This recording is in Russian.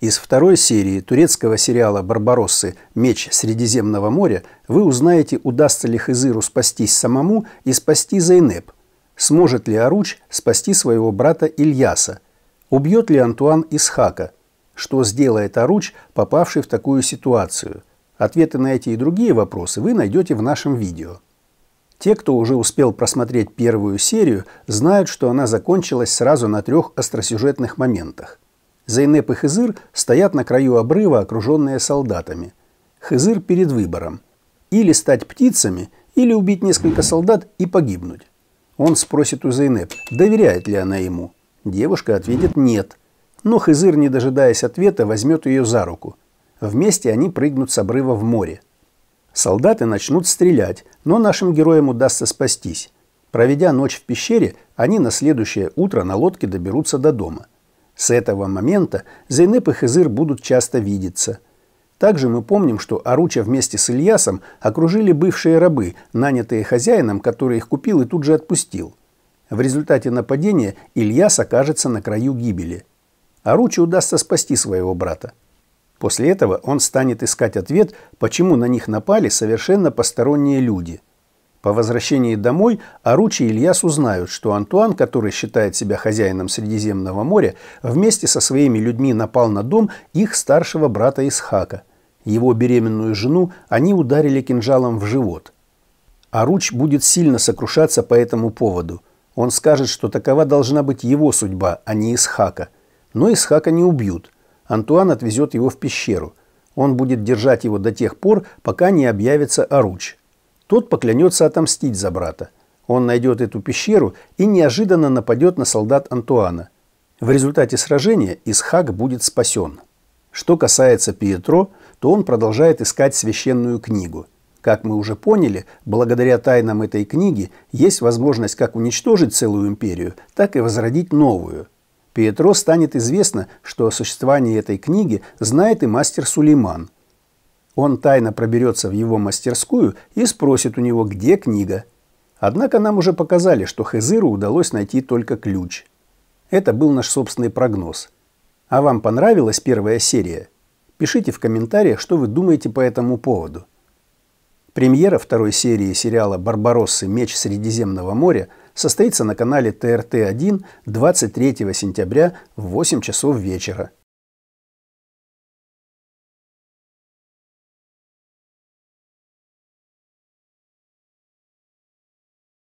Из второй серии турецкого сериала «Барбароссы. Меч Средиземного моря» вы узнаете, удастся ли Хызыру спастись самому и спасти Зайнеп. Сможет ли Аруч спасти своего брата Ильяса? Убьет ли Антуан Исхака? Что сделает Аруч, попавший в такую ситуацию? Ответы на эти и другие вопросы вы найдете в нашем видео. Те, кто уже успел просмотреть первую серию, знают, что она закончилась сразу на трех остросюжетных моментах. Зайнеп и Хызыр стоят на краю обрыва, окруженные солдатами. Хызыр перед выбором. Или стать птицами, или убить несколько солдат и погибнуть. Он спросит у Зайнеп, доверяет ли она ему. Девушка ответит «нет». Но Хызыр, не дожидаясь ответа, возьмет ее за руку. Вместе они прыгнут с обрыва в море. Солдаты начнут стрелять, но нашим героям удастся спастись. Проведя ночь в пещере, они на следующее утро на лодке доберутся до дома. С этого момента Зейнеп и Хызыр будут часто видеться. Также мы помним, что Аруча вместе с Ильясом окружили бывшие рабы, нанятые хозяином, который их купил и тут же отпустил. В результате нападения Ильяс окажется на краю гибели. Аруче удастся спасти своего брата. После этого он станет искать ответ, почему на них напали совершенно посторонние люди – по возвращении домой Аручи и Ильяс узнают, что Антуан, который считает себя хозяином Средиземного моря, вместе со своими людьми напал на дом их старшего брата Исхака. Его беременную жену они ударили кинжалом в живот. Аруч будет сильно сокрушаться по этому поводу. Он скажет, что такова должна быть его судьба, а не Исхака. Но Исхака не убьют. Антуан отвезет его в пещеру. Он будет держать его до тех пор, пока не объявится Аруч. Тот поклянется отомстить за брата. Он найдет эту пещеру и неожиданно нападет на солдат Антуана. В результате сражения Исхак будет спасен. Что касается Пьетро, то он продолжает искать священную книгу. Как мы уже поняли, благодаря тайнам этой книги есть возможность как уничтожить целую империю, так и возродить новую. Пьетро станет известно, что о существовании этой книги знает и мастер Сулейман – он тайно проберется в его мастерскую и спросит у него, где книга. Однако нам уже показали, что Хезыру удалось найти только ключ. Это был наш собственный прогноз. А вам понравилась первая серия? Пишите в комментариях, что вы думаете по этому поводу. Премьера второй серии сериала «Барбароссы. Меч Средиземного моря» состоится на канале ТРТ-1 23 сентября в 8 часов вечера.